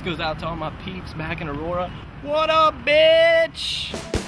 This goes out to all my peeps back in Aurora. What up, bitch?